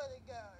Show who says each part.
Speaker 1: for the.